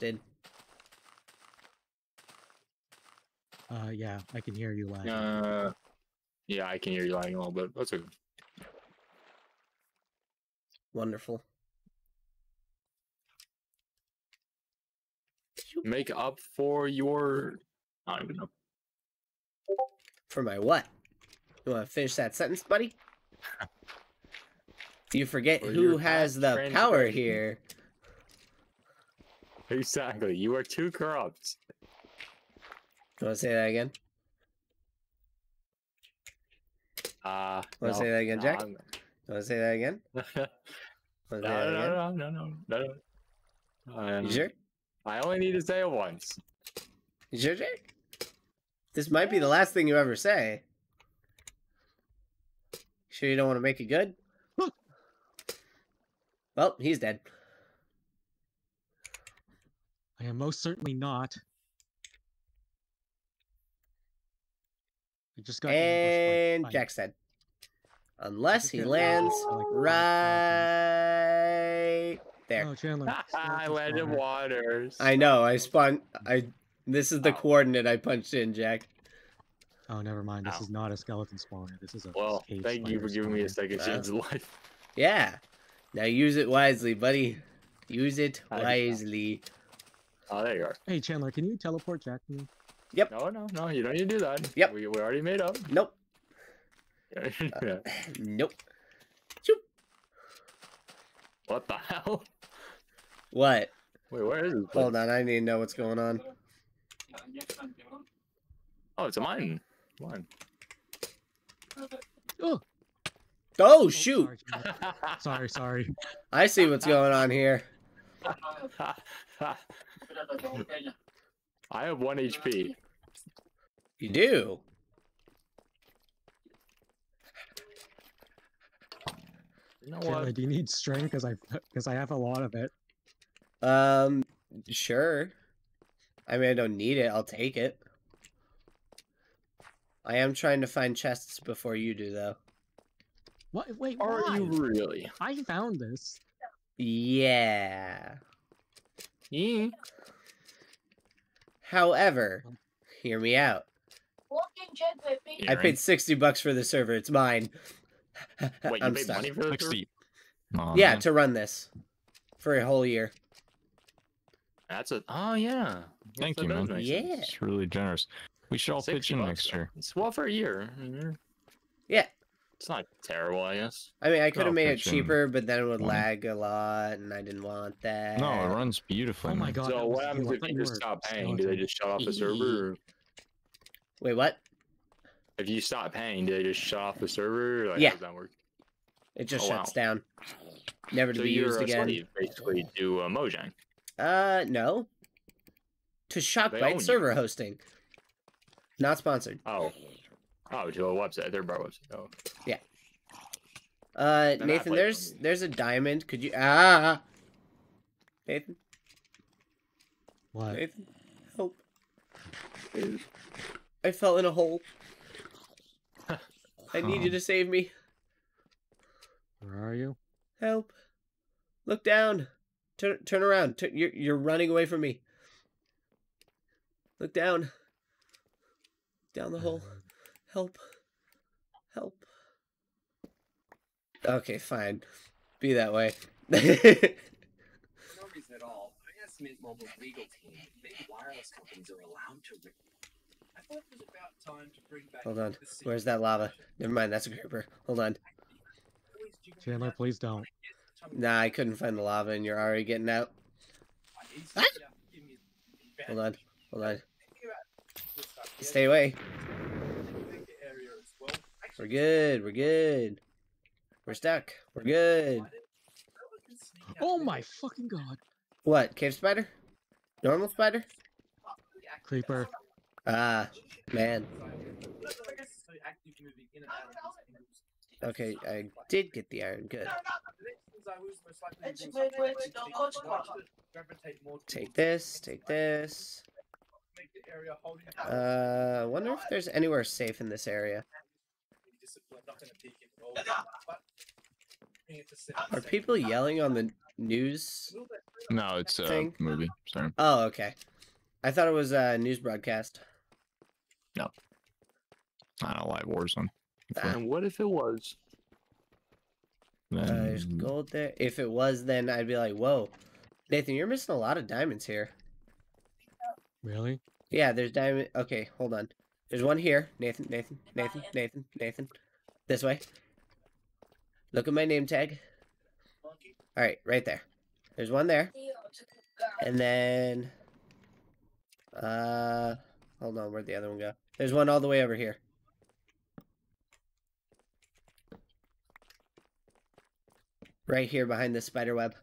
did. Uh, yeah, I can hear you lagging. Uh, yeah, I can hear you lagging a little bit. That's okay. Wonderful. Make up for your. I don't even know. For my what? You want to finish that sentence, buddy? You forget For who has the power here. Exactly. You are too corrupt. You want to say that again? Uh, Want to say that again, Jack? no, want to say that again? No, that no, again? no, no, no, no, no. Um, You sure? I only need to say it once. You sure, Jake? This might be the last thing you ever say. Sure you don't want to make it good? Well, he's dead. I am most certainly not. I just got ambushed And by- Jack's dead. Unless he lands ambushed like, right there. Oh, Chandler. I landed spawner. waters. I know. I spawned. I. This is the Oh. coordinate I punched in, Jack. Oh, never mind. This Ow. is not a skeleton spawner. This is a Well, cave thank you for spider giving me a second Wow. chance at life. Yeah. Now use it wisely, buddy. Use it I wisely. Oh, there you are. Hey, Chandler, can you teleport Jack to me? No, no, no. You don't need to do that. Yep. We, we already made up. Nope. Yeah. Uh, nope. what the hell? What? Wait, where is this? Hold on. I need to know what's going on. Oh, it's a mine. Mine. Oh, Oh oh, shoot! Sorry, sorry. I see what's going on here. I have one HP. You do. You know Chandler, what? do you need string? Because I because I have a lot of it. Um. Sure. I mean, I don't need it. I'll take it. I am trying to find chests before you do, though. What? Wait, Are why? you really? I found this. Yeah. Yeah. However, hear me out. I paid sixty bucks for the server. It's mine. Wait, you I'm paid stuck. money for the server? 60. Aw, Yeah, man. to run this for a whole year. That's a. Oh yeah. Thank That you, man. make Yeah. It's really generous. We should all pitch in bucks, next year. It's well for a year. Mhm. Yeah. It's not terrible, I guess. I mean, I could have made it cheaper, but then it would 20. lag a lot, and I didn't want that. No, it runs beautifully. Oh my god. so what happens. I if you you just were stop paying? Do they just shut off the server? Or Wait, what? if you stop paying, do they just shut off the server? Like, Yeah. How does that work? It just Oh, shuts wow. down. Never to So be you're used a again. slave, basically, to uh, Mojang. Uh, no. To They Shockbyte you. server hosting. Not sponsored. Oh. Oh, to a website, their bar website. Oh. Yeah. Uh, Then I Nathan, there's there's a diamond. Could you ah? Nathan, What? Nathan, help! I fell in a hole. I need you to save me. Where are you? Help! Look down. Turn turn around. Turn, you're you're running away from me. Look down. Down the hole. Help. Help. Okay, fine. Be that way. no reason at all. I asked Mint Mobile's legal team if big wireless companies are allowed to. I thought it was about time to bring back. Hold on. Where's that lava? Never mind, that's a creeper. Hold on. Chandler, please don't. Nah, I couldn't find the lava and you're already getting out. Ah! Hold on. Hold on. Stay away. We're good. We're good. We're stuck. We're good. Oh my fucking god. What? Cave spider? Normal spider? Creeper. Ah, man. Okay, I did get the iron. Good. Take this. Take this. Uh, I wonder if there's anywhere safe in this area. Are people yelling on the news? No, it's a Thing? movie. Sorry. Oh, okay. I thought it was a news broadcast. No. I don't like Warzone. And what if it was? Uh, there's gold there. If it was, then I'd be like, whoa. Nathan, you're missing a lot of diamonds here. Really? Yeah, there's diamond. Okay, hold on. There's one here. Nathan, Nathan, Nathan, Nathan, Nathan. This way. Look at my name tag. All right, right there. There's one there. And then, uh, hold on, where'd the other one go? There's one all the way over here. Right here behind the spider web.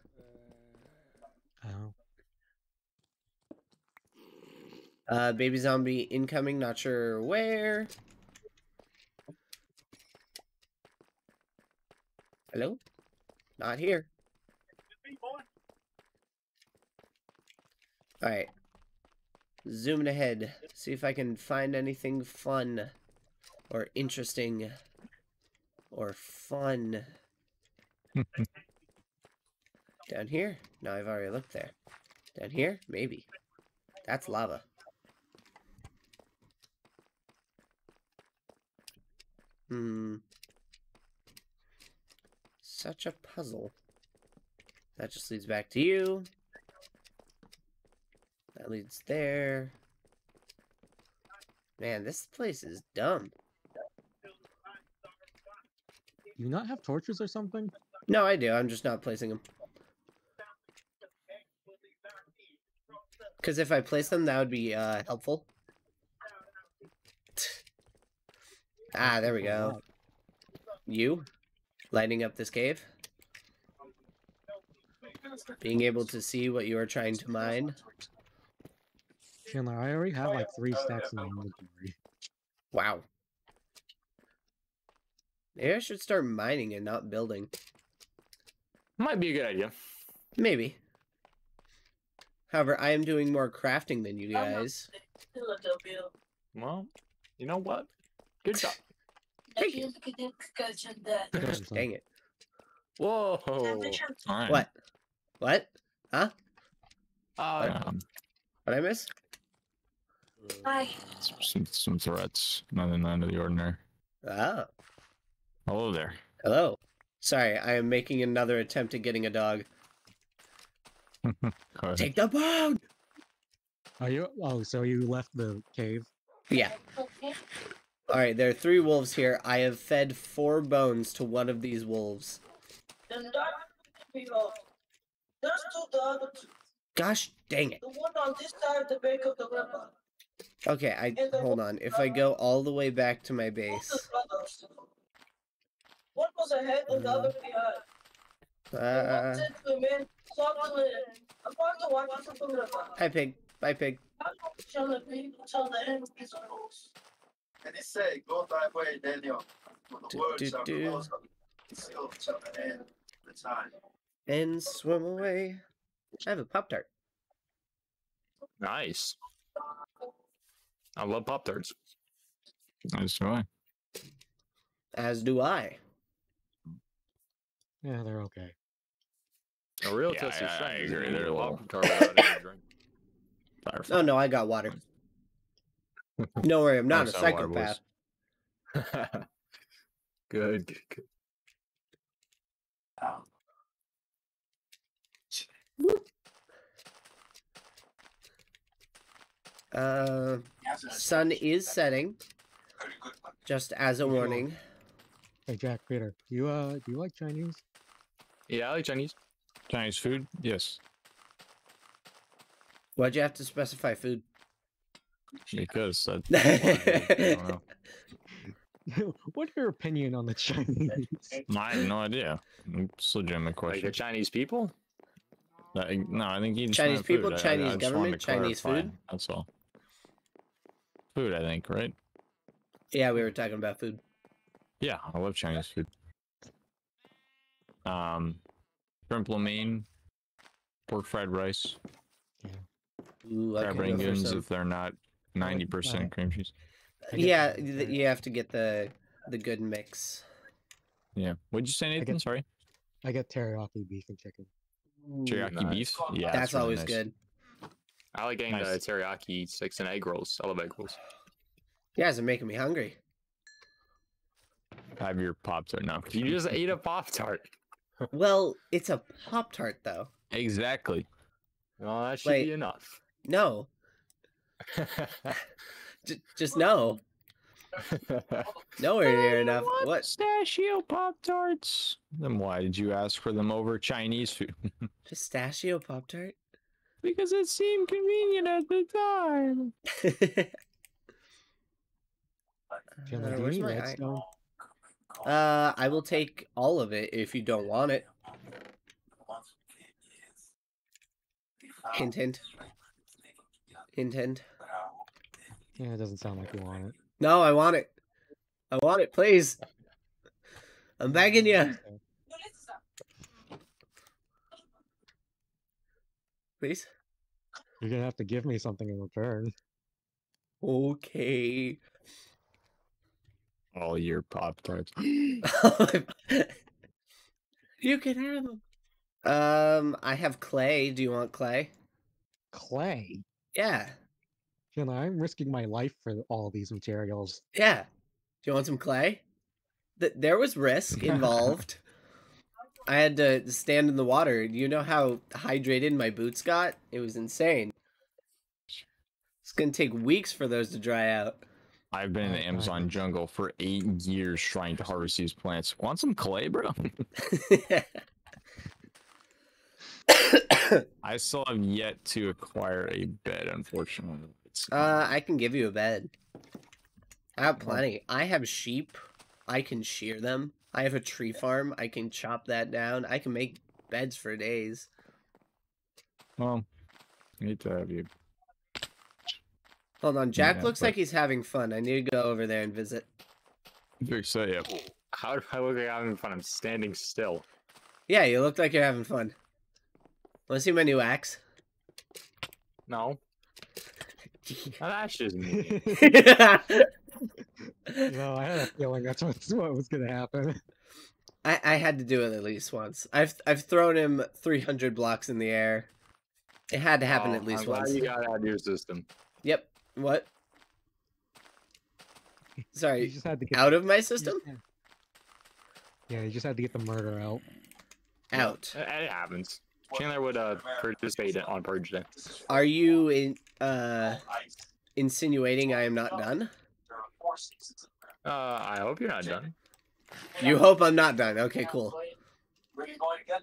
Oh. Uh, baby zombie incoming, not sure where. Hello? Not here. Alright. Zooming ahead. See if I can find anything fun. Or interesting. Or fun. Down here? No, I've already looked there. Down here? Maybe. That's lava. Hmm. Such a puzzle. That just leads back to you. That leads there. Man, this place is dumb. You not have torches or something? No, I do. I'm just not placing them. Because if I place them, that would be uh, helpful. Ah, there we go. You lighting up this cave, being able to see what you are trying to mine. Chandler, I already have like three stacks in my inventory. Wow. Maybe I should start mining and not building. Might be a good idea. Maybe. However, I am doing more crafting than you guys. Well, you know what? Good job. Thank you. Dang it. Whoa. Alright. What? What? Uh, Um, What I miss? some, some threats. Nothing out of the ordinary. Oh. Hello there. Hello. Sorry, I am making another attempt at getting a dog. Take the bone! Are you? Oh, so you left the cave? Yeah. Alright, there are three wolves here. I have fed four bones to one of these wolves. There's two dogs. Gosh dang it. The one on this side of the of the. Okay, I hold on. If I go all the way back to my base. One was ahead and the other behind. Uh, walked into the man, clogged the lid. I'm going to watch it from the river. hi pig. Bye pig. And he said, Go thy way, Daniel. For the Do, words do, are do. close until the end of the time. And swim away. I have a Pop Tart. nice. I love Pop Tarts. Nice do I. As do I. Yeah, they're okay. A real Yeah, test of I- I is agree, eating they're a a Pop little- Tart without any drink. Firefly. Oh no, I got water. Don't worry, I'm not a Nice, I water boys. psychopath. good, good, good. Uh, sun is setting. Just as a warning. Hey, Jack, Peter, do you uh, do you like Chinese? Yeah, I like Chinese. Chinese food? Yes. Why'd you have to specify food? Because that. I don't know. What's your opinion on the Chinese? I have no idea. It's a legitimate Like question. the Chinese people? I- no, I think eating Chinese China food. people, I- I- Chinese I government, Chinese food? That's all. Food, I think, right? Yeah, we were talking about food. Yeah, I love Chinese food. Um, shrimp lo mein, pork fried rice, Ooh, I crab can go for rangoons if they're not ninety percent Alright. cream cheese. Yeah, I you have to get the the good mix. Yeah. What'd you say, Nathan? get- Sorry. I got teriyaki beef and chicken. Teriyaki Nice. beef? Yeah. That's really always nice. good. I like getting Nice. the teriyaki sticks and egg rolls. I love egg rolls. You guys are making me hungry. Have your pop tart now. You just ate a Pop Tart. Well, it's a Pop Tart though. Exactly. Well, that should Wait. be enough. No, J- just no. Nowhere near enough. What? Pistachio Pop Tarts. Then why did you ask for them over Chinese food? Pistachio Pop Tart? because it seemed convenient at the time. Chandler, Uh, where's my eye? Uh, I will take all of it if you don't want it. Hint, hint. Hint, hint. Yeah, it doesn't sound like you want it. No, I want it. I want it, please. I'm begging you. Please. You're gonna have to give me something in return. Okay. All your Pop Tarts. you can have them. Um, I have clay. Do you want clay? Clay. Yeah. Chandler, I'm risking my life for all these materials. Yeah. Do you want some clay? Th- there was risk involved. I had to stand in the water. You know how hydrated my boots got? It was insane. It's gonna take weeks for those to dry out. I've been in the Oh, Amazon jungle for eight years trying to harvest these plants. Want some clay, bro? I still have yet to acquire a bed, unfortunately. Uh, I can give you a bed. I have plenty. I have sheep. I can shear them. I have a tree farm. I can chop that down. I can make beds for days. well, I hate to have you. Hold on. Jack Yeah, looks but- like he's having fun. I need to go over there and visit. Fix that, yeah. How do I look like I'm having fun? I'm standing still. Yeah, you look like you're having fun. Want to see my new axe? No. Now that's just me. No, I had a feeling that's what, what was gonna happen. I, I had to do it at least once. I've I've thrown him 300 blocks in the air. It had to happen Oh, at least I'm glad once. You got out of your system. Yep. What? Sorry. You just had to get Out of my system? had- Yeah, you just had to get the murder out. Out. It, it happens. Chandler would uh, participate on Purge Day. Are you in uh insinuating I am not done? Uh, I hope you're not done. You hope I'm not done. Okay, cool. Where you going again?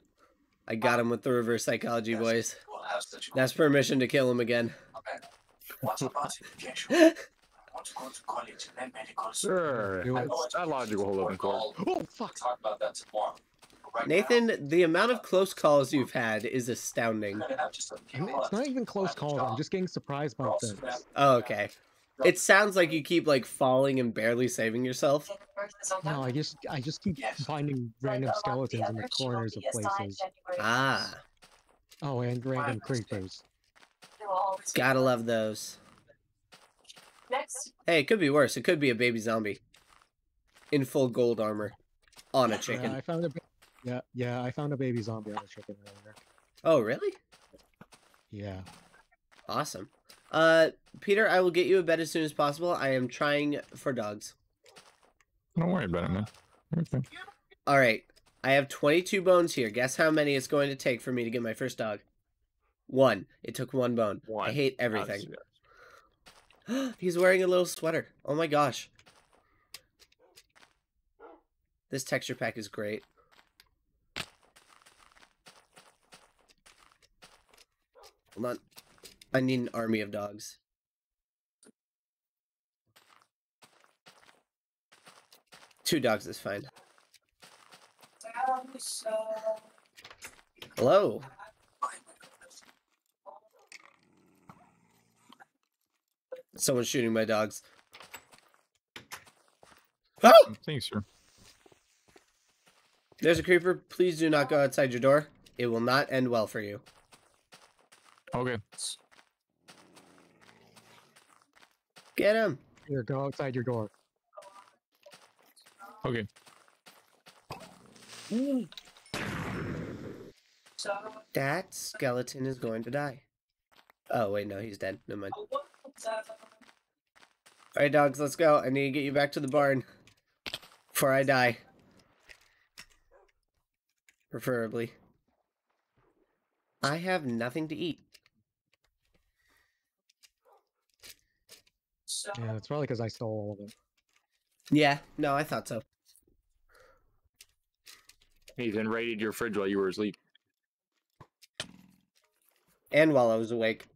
I got him with the reverse psychology, boys. We'll have such a- That's permission to kill him again. Okay. What's about education? I want to go to college and then medical school. Sure. Do it. That's that logical hold open court. We'll Oh fuck! talk about that tomorrow. Right Nathan, now, the amount of close calls you've had is astounding. we're gonna have just a few I mean, it's not even close calls. I'm just getting surprised by We're things. Oh, okay. It sounds like you keep like falling and barely saving yourself. No, I just I just keep Yes. finding random skeletons in the corners of places. Ah, Oh, and random creepers. gotta love those. Next. Hey, it could be worse. It could be a baby zombie in full gold armor on a Yeah, chicken. I found a ba- yeah yeah I found a baby zombie on a chicken earlier. Oh, really? Yeah. Awesome. Uh, Peter, I will get you a bed as soon as possible. I am trying for dogs. Don't worry about it, man. Okay. All right. I have 22 bones here. Guess how many it's going to take for me to get my first dog? One. It took one bone. I hate everything. He's wearing a little sweater. Oh my gosh. This texture pack is great. Hold on. I need an army of dogs. Two dogs is fine. Hello. Someone's shooting my dogs. Oh! Thanks, sir. There's a creeper. Please do not go outside your door. It will not end well for you. Okay. Get him. Here, go outside your door. Okay. That skeleton is going to die. Oh, wait, no, he's dead. Never mind. Alright, dogs, let's go. I need to get you back to the barn. Before I die. Preferably. I have nothing to eat. Yeah, it's probably because I stole all of it. Yeah, no, I thought so. Ethan raided your fridge while you were asleep. And while I was awake.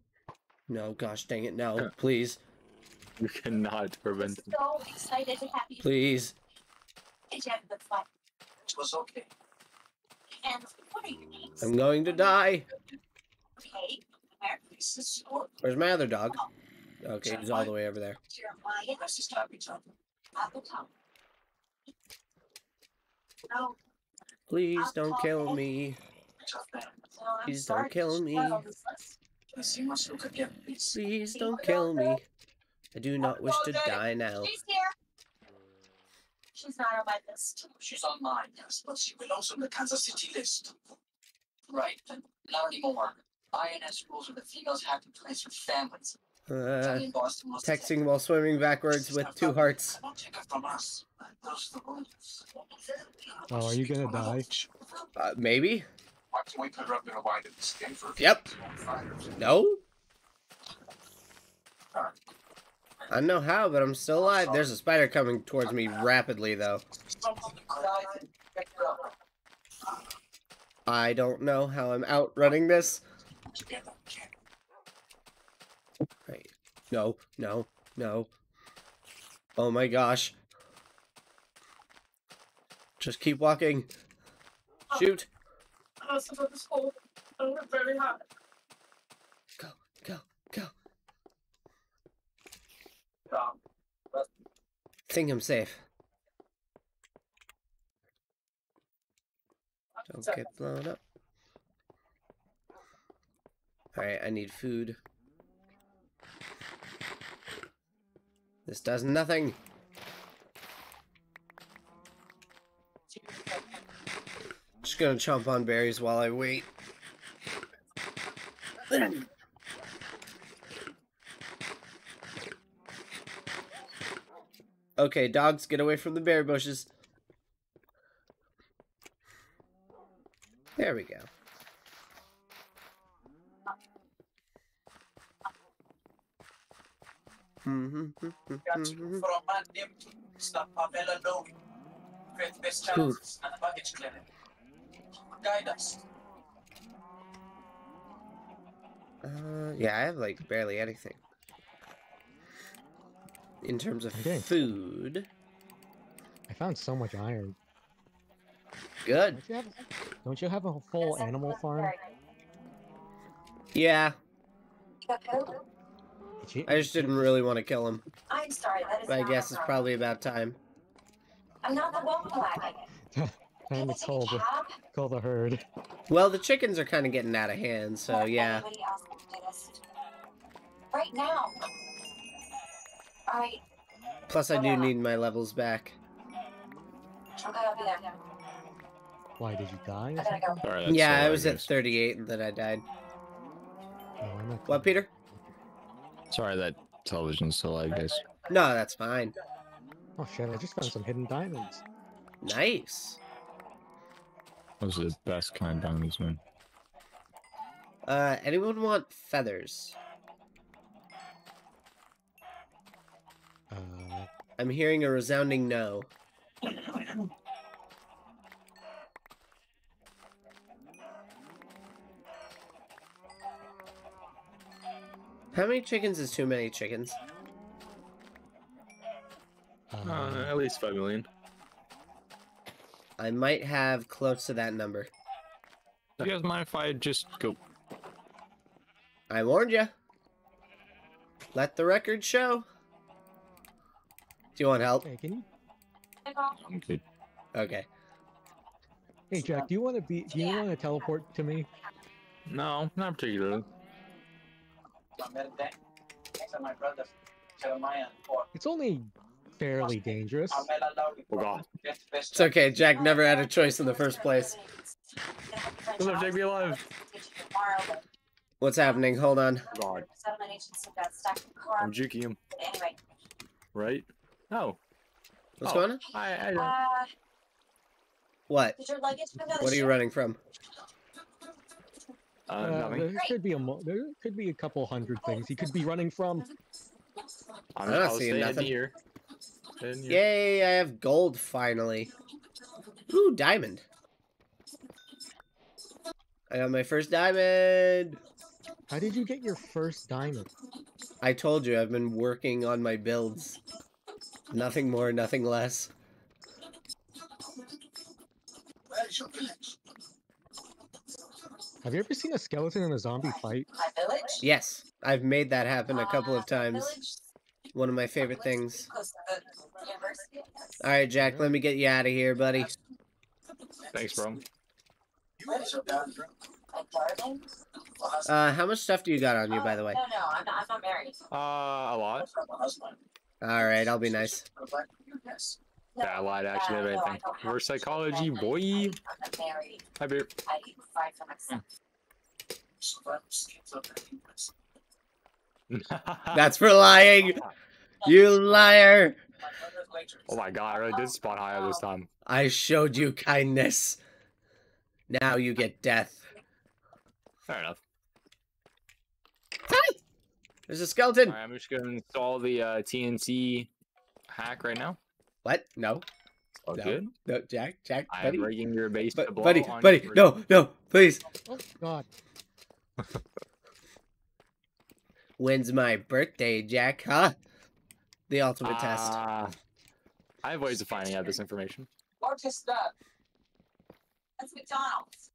No, gosh dang it, no. Please. You cannot prevent them. so excited to have you. Please. Did you have a good flight? It was okay. And what are your names? I'm going to die. Okay. Where? This is your Where's my other dog? Oh. Okay, he's all the way over there. Jeremiah Let's just have each other. Appleton. No, Please don't kill me. Each other. no, I'm Please don't kill me. not on this list. Let's see what's look again, please. Don't kill me. I do not wish to die now. She's here. She's not on my list. She's on mine, yes, but she belongs on the Kansas City list. Right, then, not anymore. INS rules where the females have to place with families. Uh, Johnny in Boston was the same. texting while swimming backwards with two hearts. Don't take it from us. Those are the rules. Oh, are you gonna die? Uh, maybe? Why can we put her up in a wide skin for Yep. No? I don't know how, but I'm still alive. There's a spider coming towards me rapidly, though. Something you could pick her up I don't know how I'm outrunning this. Right. No, no, no. Oh my gosh. Just keep walking. Shoot. Oh, so very hot. Go, go, go. Think I'm safe. Don't get blown up. Alright, I need food. This does nothing. Just gonna chomp on berries while I wait. Okay, dogs, get away from the berry bushes. There we go. Got you from a man named Mr. Pamela Lowy. Great best chances and baggage clinic. Guide us. Uh, yeah, I have like barely anything. In terms of Okay. food, I found so much iron. good. Don't you have, don't you have a full animal farm? Yeah, You got killed? Did you- I just didn't really want to kill him, I'm sorry, that is but I guess it's problem. probably about time. I'm not the welcome wagon. Time to I take call the, cab? call the herd. Well, the chickens are kind of getting out of hand, so Or yeah. Anybody else can do this? Right now. Alright, Plus, I do need my levels back. okay, I'll be there. Why did you die? I Or gotta something? go. Alright, that's Yeah, all I was at 38 and then I died. Oh, I'm What, Peter? Sorry that television's still like guys. No, that's fine. Oh shit! I just found some hidden diamonds. Nice. Those are the best kind of diamonds, man. Uh, anyone want feathers? Uh, I'm hearing a resounding no. How many chickens is too many chickens? uh, Uh, at least five million. I might have close to that number. Do you guys mind if I just go? I warned you. Let the record show. Do you want help? hey, can you? I'm good. Okay. Hey Jack, do you want to be? Do you want to teleport to me? No, not particularly. Pamela, thanks to my brothers, Jeremiah and Paul. It's only fairly dangerous. Oh, God. It's okay. Jack never had a choice in the first place. Come take me alive. What's happening? Hold on. God, Settlement agency got stuck in the car. I'm juking him, right? Oh. What's Oh, going on? I, I don't. uh, What? did your luggage go to the What are you running from? Uh, Uh, there could be a mo- there could be a couple hundred things he could be running from. I'm, I'm not I'll seeing nothing. here. Stay in here. Yay, I have gold finally. Ooh, diamond. I got my first diamond. How did you get your first diamond? I told you I've been working on my builds. Nothing more, nothing less. Where is your village? Have you ever seen a skeleton in a zombie fight? My village? Yes, I've made that happen a couple Uh, of times. village? One of my favorite things. Close to the university, I guess. Alright, Jack, let me get you out of here, buddy. Thanks, bro. Where is your darling? Like darling? Your husband? Uh, how much stuff do you got on you, by the way? No, no, I'm not, I'm not married. Uh, a lot. From your husband? Alright, I'll be nice. Provide for. No, Yeah, I lied actually. uh, I no, think. I don't have Reverse children. psychology, I'm- boy. I'm married. Hi, beer. I provide for myself. Survival skills of the humans. That's for lying! You liar! My mother later. oh my god, I really did spawn higher this time. I showed you kindness. Now you get death. Fair enough. There's a skeleton! Alright, I'm just gonna install the uh, TNT hack right now. What? No. Oh, No. good. No, Jack, Jack, I buddy. am rigging your base to blow buddy, on buddy, your- no, no, please. Oh God! When's my birthday, Jack? Huh? The ultimate test. Ah, I have ways of finding out this information. What is that? That's McDonald's.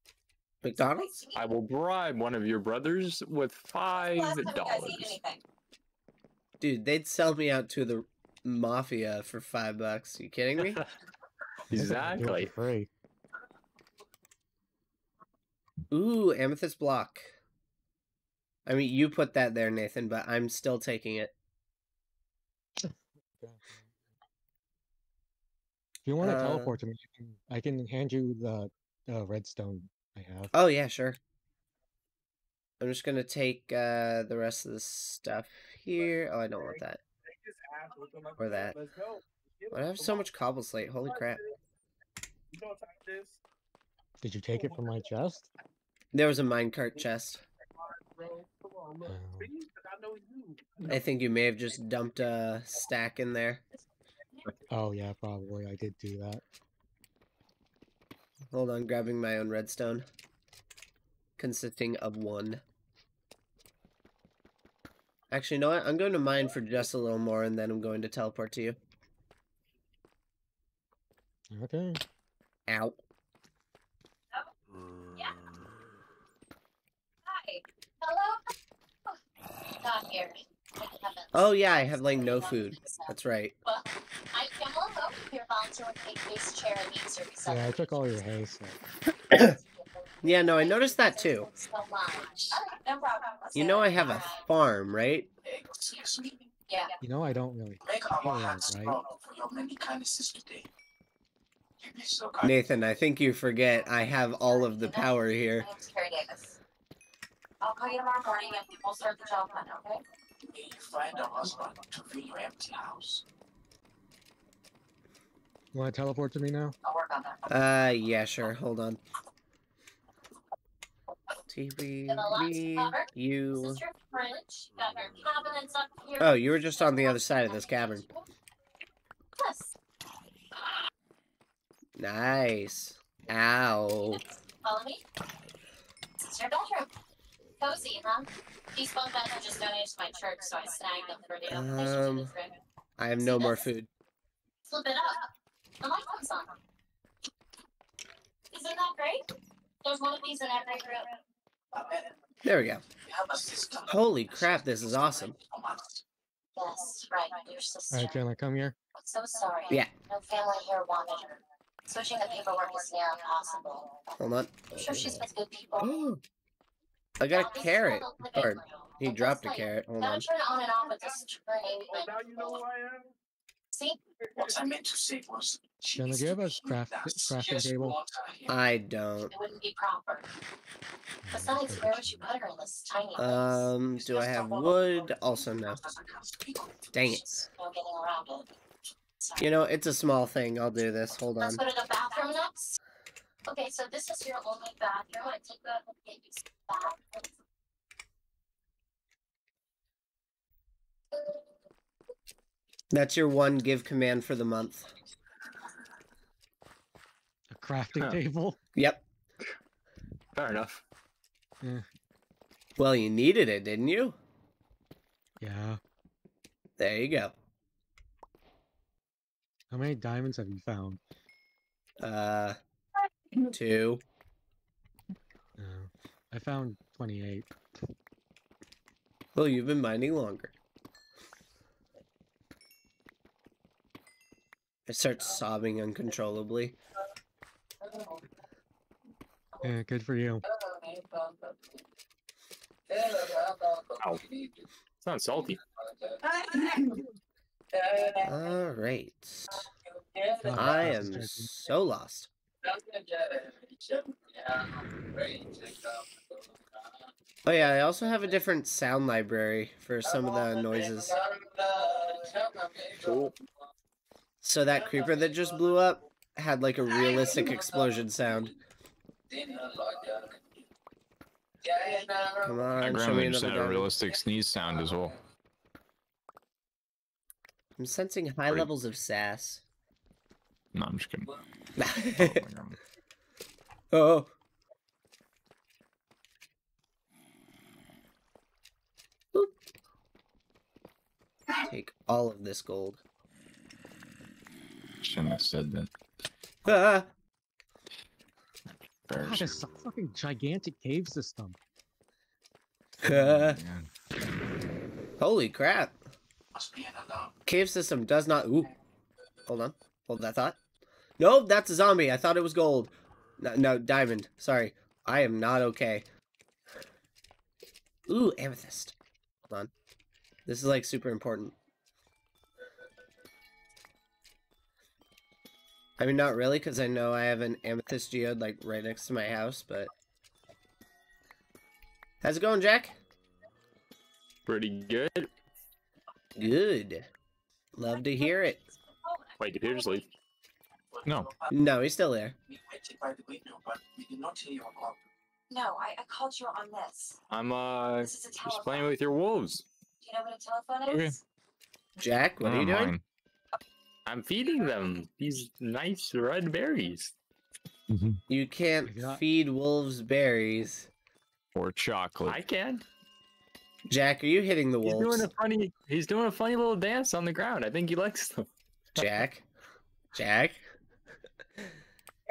McDonald's? I will bribe one of your brothers with five Last time you guys dollars. Dude, they'd sell me out to the mafia for five bucks. You kidding me? Exactly. free. Ooh, amethyst block. I mean, you put that there, Nathan, but I'm still taking it. If you want to Uh, teleport to me, I can, I can hand you the uh, redstone I have. Oh, yeah, sure. I'm just gonna take uh, the rest of the stuff here. Oh, I don't want that. Or that. Why do I have so much cobble slate? Holy crap. Did you take it from my chest? There was a minecart chest. Um, I think you may have just dumped a stack in there. oh yeah, probably. I did do that. Hold on, grabbing my own redstone. Consisting of one. Actually, you know what? I'm going to mine for just a little more and then I'm going to teleport to you. Okay. Ow. Mm. Hi. Hello? Not here. I. Oh, yeah, I have like no food. That's right. But I can look over here, volunteer with Big Face Charities or Yeah, I took all your hay, so Yeah, no, I noticed that too. So much. No problem. You know I have a farm, right? Yeah. you know I don't really. Make our Yeah, hearts right. proud for your many kindnesses today. You've been so kind. Nathan, I think you forget I have all of the power here. My name's Carrie Davis. I'll call you tomorrow morning and we'll start the job hunt, okay? May you find a husband to fill your empty house. You want to teleport to me now? I'll work on that. Uh, yeah, sure. Hold on. TV, This you. is your fridge. Got your cabinets up here. Oh, you were just on the other side of this cavern. Yes. Nice. Ow. Follow me. This is your bedroom. Cozy, huh? These bunk beds are just donated to my church, so I snagged them for you. Um. I have no more food. Flip it up. The light comes on. Isn't that great? There's one of these in every room. There we go. You have a sister. Holy crap, this is awesome. Yes, right. Your sister. Alright, Chandler, come here. I'm so sorry. Yeah. No family here wanted her. Switching the paperwork is near impossible. Hold on. I'm sure she's with good people. I got Now, a carrot. called the living Or he dropped a carrot. Hold on. turn it on and off with this turning. like, See? What I meant to say was. she Chandler, needs do you to have a be craft- us. crafting table? I don't. It wouldn't be proper. Besides, where would you put her in this tiny place? Um, do I have wood? Also no. Dang it. No getting around it. Sorry. You know, it's a small thing. I'll do this. Hold on. Let's go to the bathroom next. Okay, so this is your only bathroom. I take that and get you some bathroom. That's your one give command for the month. A crafting Huh. table. Yep. Fair enough. Well, you needed it, didn't you? Yeah. There you go. How many diamonds have you found? Uh, two. Uh, I found 28. Well, you've been mining longer. I start sobbing uncontrollably. Yeah, good for you. Ow. It's not salty. All right. I am so lost. Oh yeah, I also have a different sound library for some of the noises. Cool. So that creeper that just blew up had like a realistic explosion sound. Come on, show me another had a realistic sneeze sound as well. I'm sensing high Great. levels of sass. No, I'm just kidding. Oh, oh. Take all of this gold. Shouldn't have said that. Ah! God, it's a fucking gigantic cave system. Man. Holy crap. Must be. Cave system does not. Ooh. Hold on. Hold that thought. No, that's a zombie. I thought it was gold. No, no, diamond. Sorry. I am not okay. Ooh, amethyst. Hold on. This is like super important. I mean, not really, because I know I have an amethyst geode like right next to my house, but. How's it going, Jack? Pretty good. Good. Love to hear it. Wait, did Peter just leave? No. No, he's still there. We waited by the window, but we did not hear your call. No, I, I called you on this. I'm uh This just playing with your wolves. Do you know what a telephone Okay. is? Jack, what are you Not doing? mine. I'm feeding them these nice red berries. You can't got- feed wolves berries. Or chocolate. I can. Jack, are you hitting the wolves? He's doing a funny. He's doing a funny little dance on the ground. I think he likes them. Jack? Jack?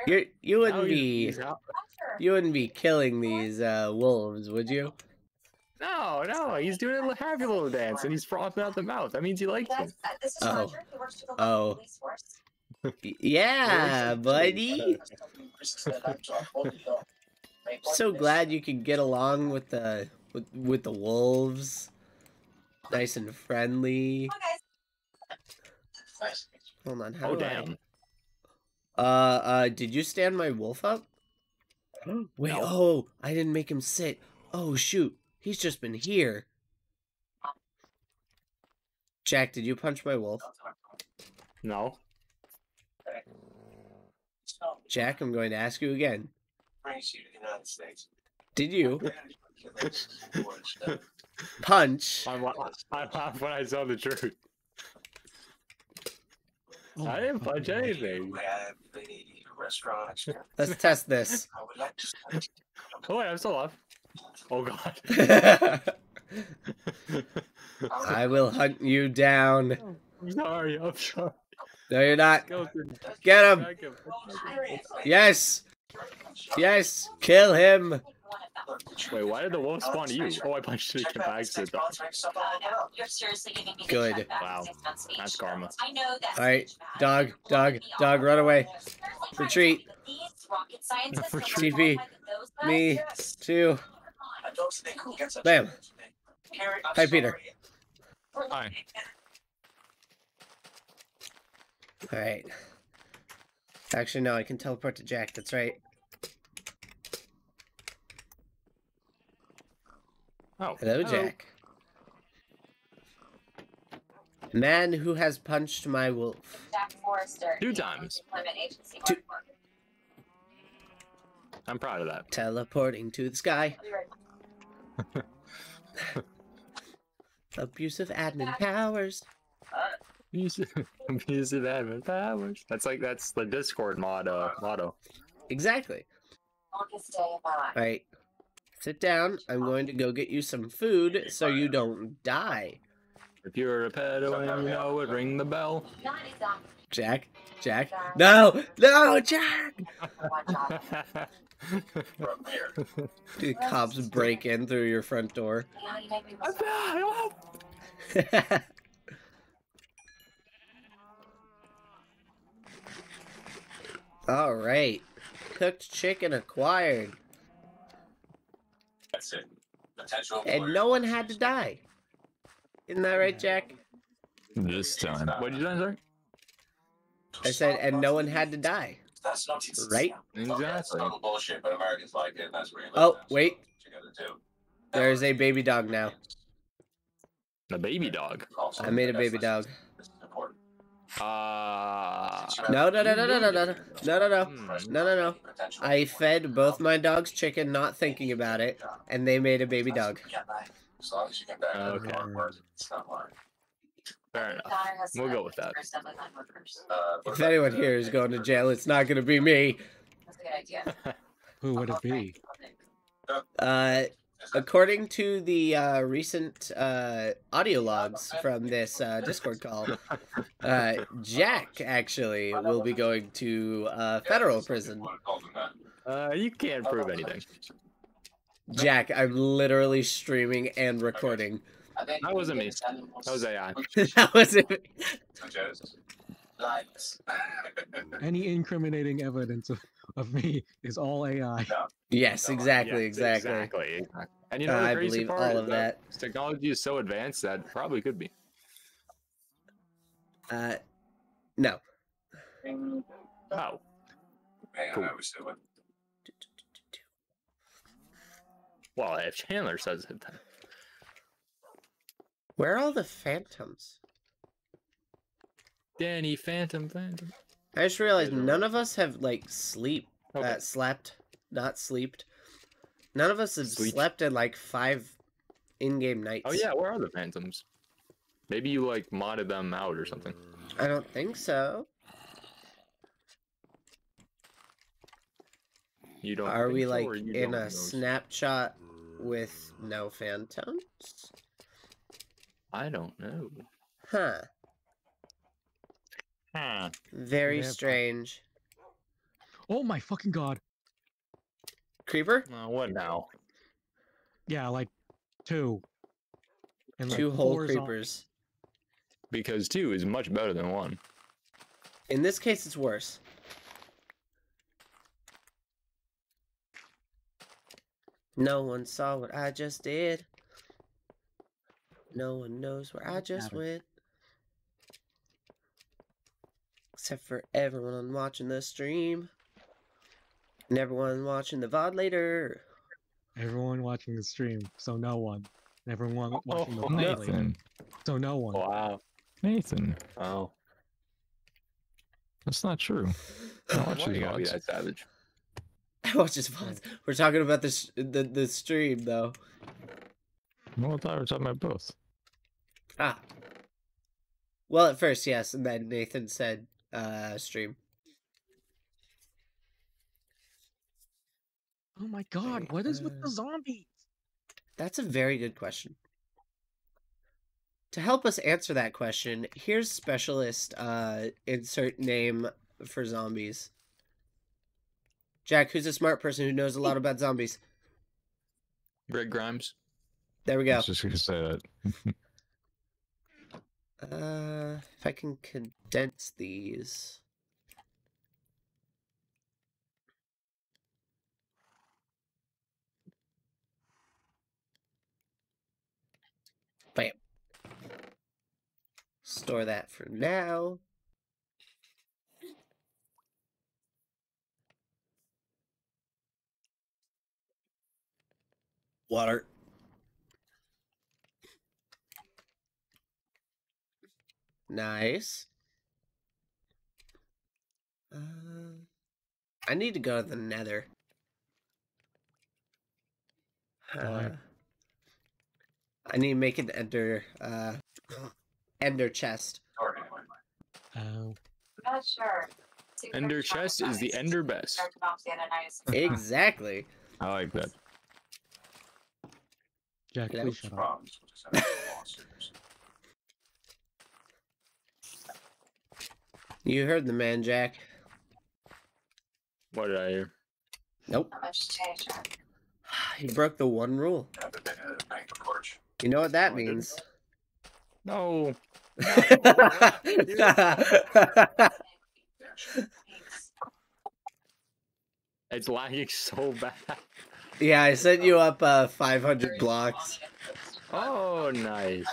You're, you wouldn't Now be he's out- Roger. you wouldn't be killing these uh, wolves, would you? No, no, he's doing a happy little dance and he's frothing out the mouth. That means he likes them. That's, uh, this is Oh. Roger. He works for the Oh. police force. Yeah, buddy. So glad you could get along with the with, with the wolves. Nice and friendly. Come on. Hold on, how Oh do I- damn! Uh, uh, did you stand my wolf up? Wait, No. oh, I didn't make him sit. Oh, shoot. He's just been here. Jack, did you punch my wolf? No. Jack, I'm going to ask you again. Brings you to the United States. Did you punch? I la- laughed when I saw the truth. Oh I didn't punch anything. We have the restaurant. Let's test this. I would like to. Oh wait, I'm still alive. Oh god. I will hunt you down. I'm sorry. I'm sorry. No, you're not. Get him. Yes. Yes. Kill him. Take one of them. Wait, why did the wolf spawn to you? Oh, I punched it by accident. though. No, you're seriously giving me Good. Wow. six months speech. That's karma. I All right, speech bad. dog, dog, dog, run away. You're seriously trying to Retreat. me that these rocket scientists are more Retreat. TP. qualified than those guys? Me, Yes. Bam. Carrie, I'm Hi, Peter. Hi. All right. Actually, no, I can teleport to Jack. That's right. Oh, Hello, Jack. Man who has punched my wolf. Jack Forrester. Two times. Two- I'm proud of that. Teleporting to the sky. I'll be right back. Abusive admin powers. Abusive abusive admin powers. That's like that's the Discord mod uh, motto. Exactly. Longest day of my life. All right. Sit down. I'm going to go get you some food so you don't die. If you're a pedo and you know it, ring the bell. Jack? Jack? No! No, Jack! One job. From here. The cops break in through your front door. You know, you make All right. Cooked chicken acquired. That's it. Potential. And no one had to die. Isn't that right, Jack? This time. What'd you say, sorry? I said, and no one had to die. That's not Right? Okay, it's Exactly. total bullshit, but Americans like it. and That's where you. Oh, wait. what you gotta do. There's a baby dog now. A baby dog. I made a baby dog. less- this. Uh, No, no, no, no, no, no, no, no, no, no, no. Hmm. No, no, no. I fed both my dogs chicken, not thinking about it, and they made a baby dog. As long as you get back to Okay. the hard it's not hard. fair enough. We'll go with that. for stuff with onlookers. Uh, If anyone the- here is going to jail, it's not going to be me. That's a good idea. Who would it be? Uh, according to the uh, recent uh, audio logs from this uh, Discord call, uh, Jack actually will be going to uh, federal prison. Uh, you can't prove anything. Jack, I'm literally streaming and recording. That wasn't me. That was AI. that was it. Lights. Any incriminating evidence of, of me is all AI. Yes, exactly, Yes, exactly. exactly, exactly. And you know the I crazy believe part all of that. this Technology is so advanced that probably could be. Uh, no. Oh, Hang Cool. I was doing. Well, if Chandler says it, then Where are all the phantoms? Danny Phantom Phantom. I just realized none of us have like sleep, Okay. uh, slept, not sleeped. None of us have Sleep. slept in like five in-game nights. Oh yeah, where are the Phantoms? Maybe you like modded them out or something. I don't think so. You don't. Are we like in a know? snapshot with no phantoms? I don't know. Huh. Huh. Very Yeah, strange. Oh my fucking god. Creeper? Uh, what now? Yeah, like two. And like Two whole four zom- creepers. Because two is much better than one. In this case, it's worse. No one saw what I just did. No one knows where I just happened? went. Except for everyone watching the stream. And everyone watching the VOD later. Everyone watching the stream, so no one. Everyone oh, watching the Oh, play later, so no one. Wow. Nathan. Oh. That's not true. I watch Why his you gotta be that savage? Watch his VODs. We're talking about this the, the stream though. Well, I thought we were talking about both. Ah. Well, at first, yes, and then Nathan said uh stream. Oh my god, what is with the zombies? That's a very good question. To help us answer that question, here's specialist uh insert name for zombies. Jack, who's a smart person who knows a lot about zombies? Greg Grimes. There we go. I go. was just gonna say that. Uh if I can condense these. Bam. Store that for now. Water. Nice. Uh, I need to go to the nether. Uh, I need to make an ender, uh, ender chest. Oh, Not sure. Ender chest is the ender best. Started off the other night. Exactly. I like that. Jack, Yeah. please shut up. You heard the man, Jack. What did I hear? Nope. Not much to change. huh? He broke the one rule. You know what that I didn't. means? No. It's lagging so bad. Yeah, I sent you up uh, 500 blocks. Oh, nice.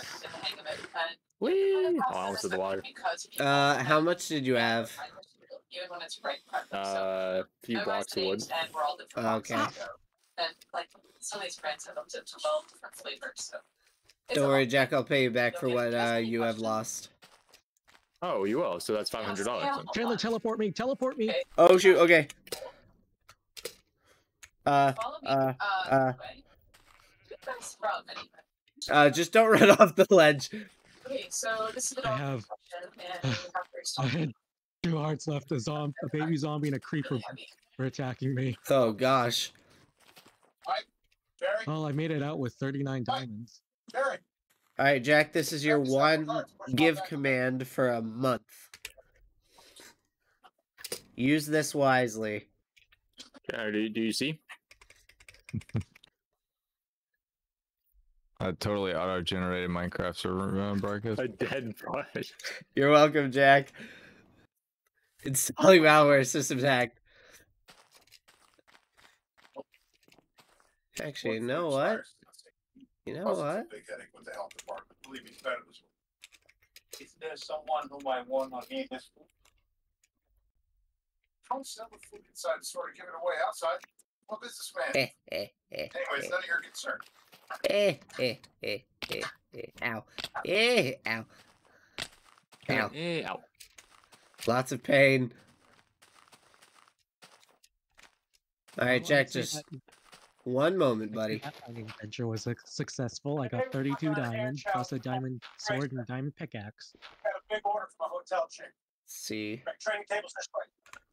Whee! Oh, I almost hit the water. Uh, how much did you have? Uh, a few blocks of wood. Okay. And like some of these brands have up to twelve different flavors. So it's Don't worry. Jack. I'll pay you back for what uh, you have lost. Oh, you will. So that's five hundred dollars. Chandler, teleport me, teleport me. Oh shoot. Okay. Uh, me. uh, uh, uh. way. You guys from anyway. uh, just don't run off the ledge. Okay, so this is the I have- and have I had two hearts left. A zom, a baby zombie, and a creeper Really were attacking me. Oh gosh. Barry, Well, I made it out with 39 diamonds. Barry. All right, Jack. This is your one give command for a month. Use this wisely. Yeah, do, do you see? I totally auto-generated Minecraft server uh, broadcast. A dead bush. You're welcome, Jack. It's Installing malware systems hacked. Actually, you know what? You know what? Big headache with the health department. Believe me, it's better this way. Is there someone whom I want on hand this food? Don't sell the food inside the store to give it away outside. I'm a businessman. Eh, eh, eh, Anyways, none of your concern. eh, eh, eh, eh, eh, ow. Eh, ow. Ow. Eh, ow. Lots of pain. All right, Jack, just one moment, buddy. That adventure was successful. I got 32 diamonds, plus a diamond sword and a diamond pickaxe. Got a big order from a hotel chain. See. Training tables this way.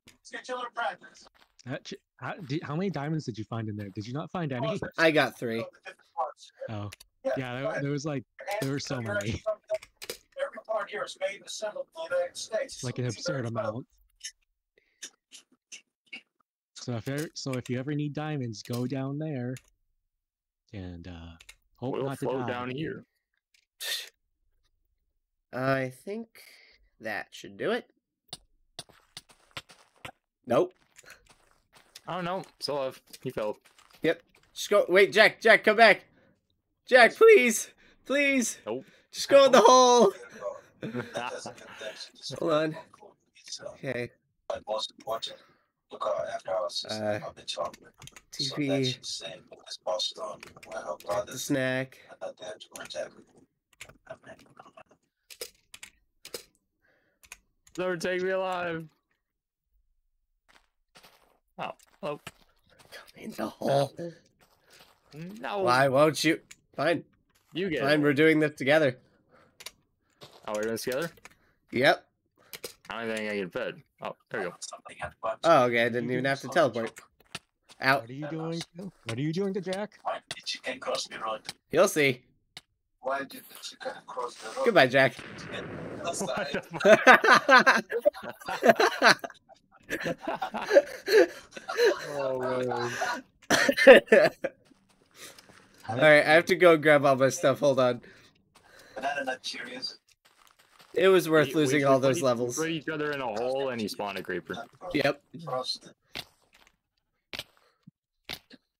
Let's get you a little practice. That How, did, how many diamonds did you find in there? Did you not find any? I got three. Know the different parts. Oh, Yeah, yeah, there, there was like there were so many. Every part here is made in the United States. like an absurd amount. So if ever, so if you ever need diamonds, go down there, and uh, hope We'll not to float die. down here. I think that should do it. Nope. Oh no, still have. He fell. Yep. Just go. Wait, Jack. Jack, come back. Jack, please, please. Nope. Just go in the hole. That doesn't get that. Hold on. Okay. But most important, look uh, after our system Uh, of the chocolate. So TP. that should say as Boston, well, help Got the snack. and not there to protect. Amen. Never take me alive. Oh, oh In the hole. no! Why won't you? Fine. You get Fine. it. We're doing this together. Oh, we're doing this together. Yep. I don't think I get fed. Oh, there you go. Something at once. Oh, okay. I didn't even have to teleport. Out. What are you doing? to- What are you doing to Jack? Why did you get across the road? You'll see. Why did you get across the road? Goodbye, Jack. That's What right. the Oh, man. all right, I have to go grab all my stuff. Hold on. Banana nut Cheerios. It was worth We- we losing should all those levels. Put each other in a hole and he spawned a creeper. Yep. Frosted.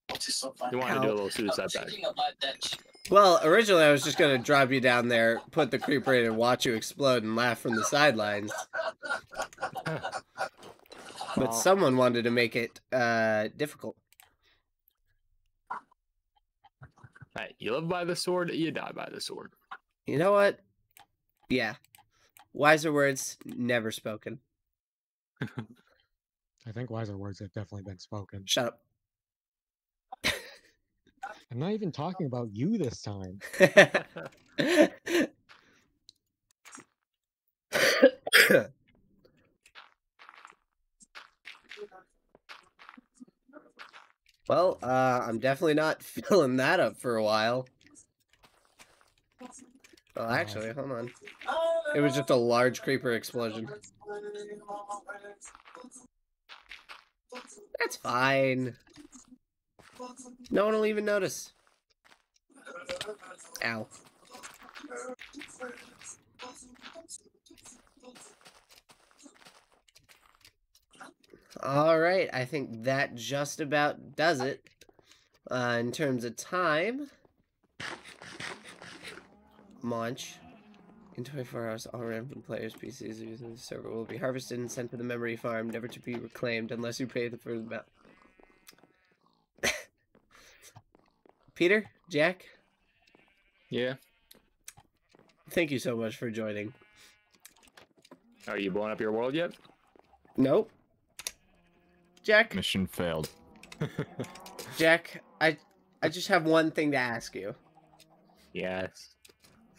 What is so funny? You want to do a little suicide pact. Thinking about that shit. Well, originally I was just gonna drop you down there, put the creeper in, and watch you explode and laugh from the sidelines. But someone wanted to make it uh difficult. Hey, you live by the sword, you die by the sword. You know what? Yeah. Wiser words never spoken. I think wiser words have definitely been spoken. Shut up. I'm not even talking about you this time. well, uh, I'm definitely not filling that up for a while. Well, actually, hold on. It was just a large creeper explosion. That's fine. No one will even notice. Ow. All right, I think that just about does it. Uh, in terms of time, launch. In 24 hours, all random players' PCs using the server will be harvested and sent to the memory farm, never to be reclaimed unless you pay the for the amount. Peter, Jack, Yeah. thank you so much for joining. Are you blowing up your world yet? Nope. Jack, Mission failed. Jack, I I just have one thing to ask you. Yes.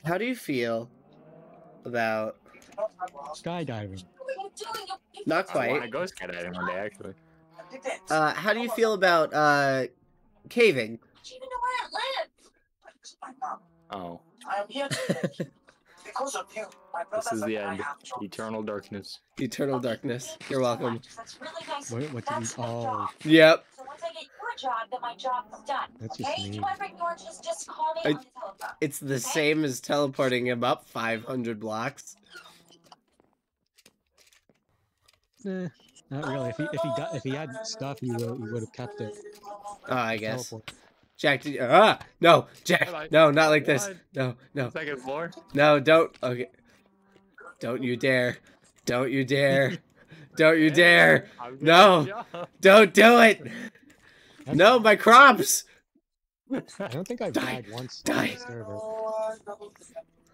How do you feel about Skydiving. not quite. I want to go skydiving one day, actually. Uh, how do you feel about uh caving? Do you even know where I live? Oh, I am here today because of you. My this is the end. Eternal darkness. Eternal darkness. You're welcome. That's really nice. What, what did you? Oh. Yep. So once I get your job, then my job's done. That's just okay? mean. You ever ignore just just call me I- on the telephone. It's the same as teleporting him up 500 blocks. Nah, not really. If he if he got if he had stuff, he would he would have kept it. Oh, I guess. Teleport. Jack, did you, ah, no, Jack, What? no, not like this. No, no, Second floor? no, don't. Okay, don't you dare, don't you dare, don't you dare, No. don't do it. No, my crops. I don't think I've died once Die. on the server.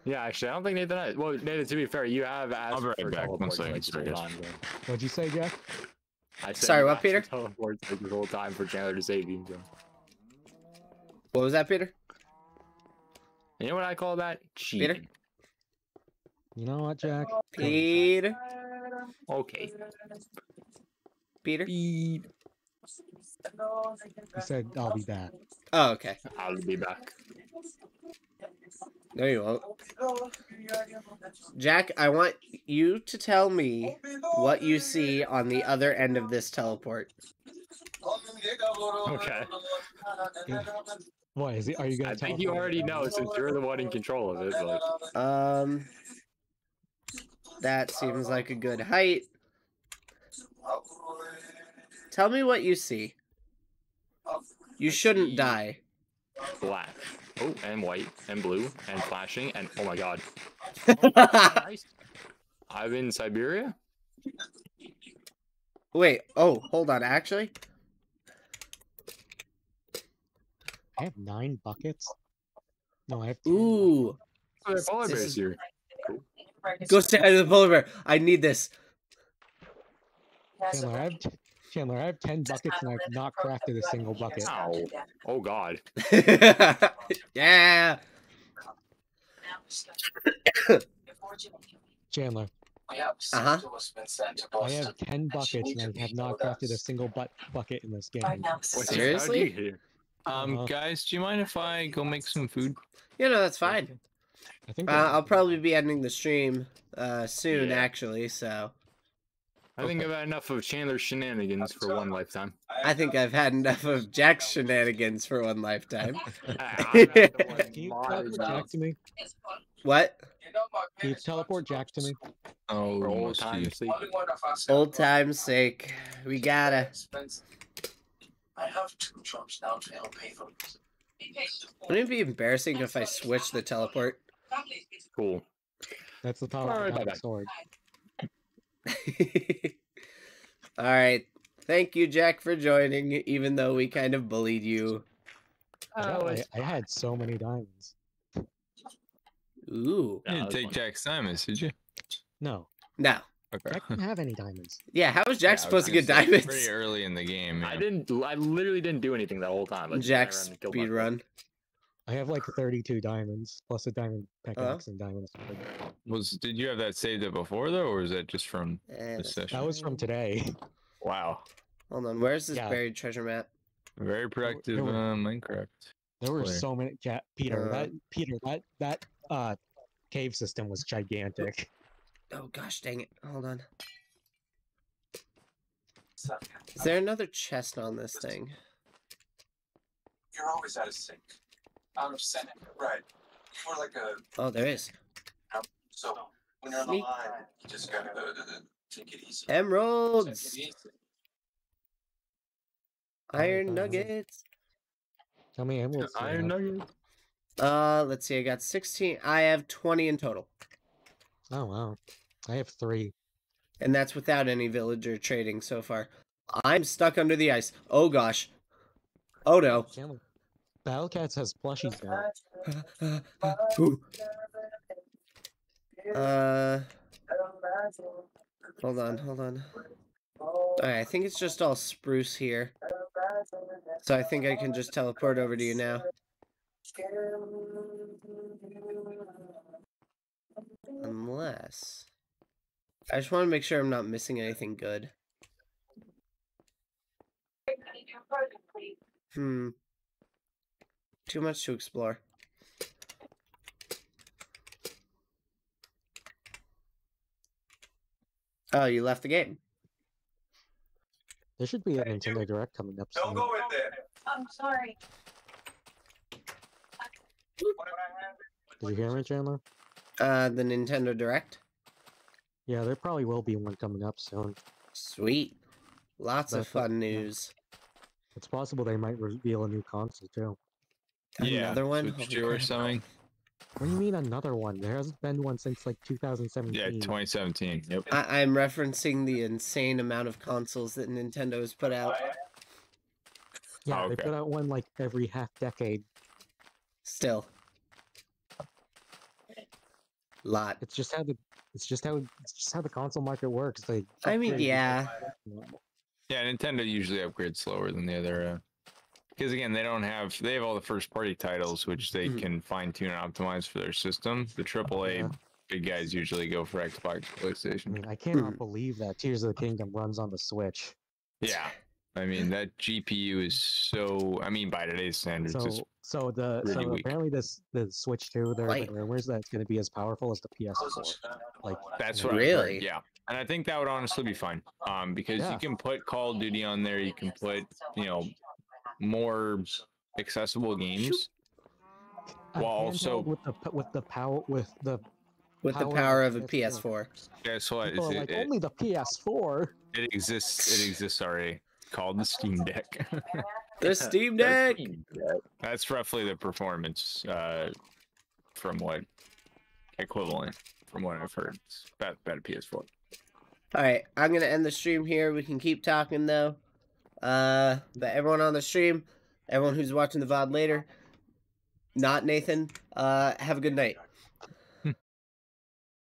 Yeah, actually, I don't think Nathan. Has, well, Nathan, to be fair, you have asked I'll be right for back. One teleports, second, like, this sorry, whole guys. time, though. What'd you say, Jack? I said Sorry, what, asked for Peter? Teleports like, this whole time for Chandler to save you. So. What was that, Peter? You know what I call that? Peter? You know what, Jack? Oh, Peter, Okay. Peter. He said I'll be back. Oh, okay. I'll be back. No, you won't. Jack, I want you to tell me what you see on the other end of this teleport. Okay. What is it? Are you gonna? I think you me? already know since you're the one in control of it. But Um, that seems like a good height. Tell me what you see. You shouldn't die. black. Oh, and white, and blue, and flashing, and oh my god. I'm in Siberia? Wait, oh, hold on, actually? I have nine buckets. No, I have. 10 Ooh, Oh, polar This bears is- here. go stay under the polar bear. I need this. Chandler, I have Chandler, I have ten buckets and I've not crafted a single bucket. Ow. Oh god. yeah. Chandler, Uh-huh. I have ten buckets and I have not crafted a single but bucket in this game. Seriously? You get here? Um, Uh-huh. guys, do you mind if I go make some food? You know, that's fine. I think Uh, I- I'll probably be ending the stream uh, soon, Yeah. actually, so I think I've had enough of Chandler's shenanigans for one lifetime. I think I've had enough of Jack's shenanigans for one lifetime. Ah, I'm not the one Can you modded teleport. Jack to me? What? Can you teleport Jack to me? Oh, For old must be. time's sake. Old time's sake, we gotta. I have two jobs now to help pay for it. Wouldn't it be embarrassing if I switched the teleport? Cool. That's the power Alright, of the sword. All right. Thank you, Jack, for joining, even though we kind of bullied you. Oh, I, I, I had so many diamonds. Ooh. Yeah, You didn't take fun. Jack's diamonds, did you? No, No. Okay. Jack didn't have any diamonds. Yeah, how was Jack Yeah, I was supposed to get diamonds? Pretty early in the game. I didn't. I literally didn't do anything that whole time. I just Jack around and killed speed my- run. I have like 32 diamonds plus a diamond pickaxe and diamonds. Was did you have that saved up before though, or is that just from? Eh, This session. That was from today. Wow, Hold on, where's this Yeah. buried treasure map? very productive were- uh, Minecraft. There were Player. so many. Ja- Peter, Uh, that Peter, that that uh cave system was gigantic. Oh gosh, dang it. Hold on. Is there another chest on this thing? You're always out of sync. Out of sync. Right. More like a Oh, there is. so when you're on the line, you just gotta uh, take it easy. Emeralds! Take it easy. Iron Iron nuggets. How many emeralds? do Iron have? nugget. Uh, let's see. I got 16. I have 20 in total. Oh wow, I have three. And that's without any villager trading so far. I'm stuck under the ice. Oh gosh. Oh no. Chandler, Battle Cats has plushies now. Uh, uh, uh, uh hold on, hold on. Alright, I think it's just all spruce here. So I think I can just teleport over to you now. Unless. I just want to make sure I'm not missing anything good. Hmm. Too much to explore. Oh, you left the game. There should be a Nintendo Direct coming up soon. Don't go in there. I'm sorry. Did you hear me, Chandler? Uh, the Nintendo Direct. Yeah, there probably will be one coming up soon. Sweet. Lots of That's what- fun yeah. news. It's possible they might reveal a new console too. Yeah, Another one? Switch two or something. What do you mean another one? There hasn't been one since like 2017. Yeah, 2017. Yep. I- I'm referencing the insane amount of consoles that Nintendo has put out. Yeah, Oh, they put out one like every half decade. Still. Lot. It's just how the it's just how it's just how the console market works. Like, I mean, yeah. Yeah, Nintendo usually upgrades slower than the other. Uh, because again, they don't have they have all the first party titles which they Mhm. can fine tune and optimize for their system. The AAA Yeah. big guys usually go for Xbox, I mean, I cannot Mhm. believe that Tears of the Kingdom runs on the Switch. Yeah, I mean that GPU is so. I mean, by today's standards, it's So, so the really so weak. apparently this the Switch 2, there are Right. the rumors that it's going to be as powerful as the PS4. Like, That's what know, I Really? Yeah, and I think that would honestly be fine. Um, because Yeah. you can put Call of Duty on there. You can put you know more accessible games. a Well, also- with the with the power with the With the Power power of of a the PS4. Guess what? people It's- like it, it, only the PS4. it exists. It exists already. Called the Steam Deck. The Steam Deck! That's roughly the performance uh, from what equivalent from what I've heard. It's about, about a PS4. Alright, I'm gonna end the stream here. We can keep talking though. Uh, but everyone on the stream, everyone who's watching the VOD later, not Nathan, uh, have a good night.